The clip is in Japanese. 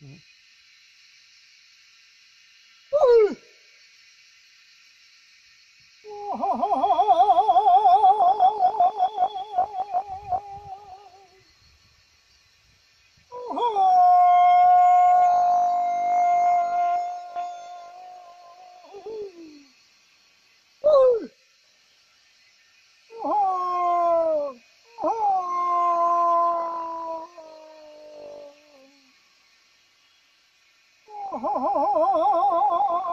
ね。おうおはははは Oh.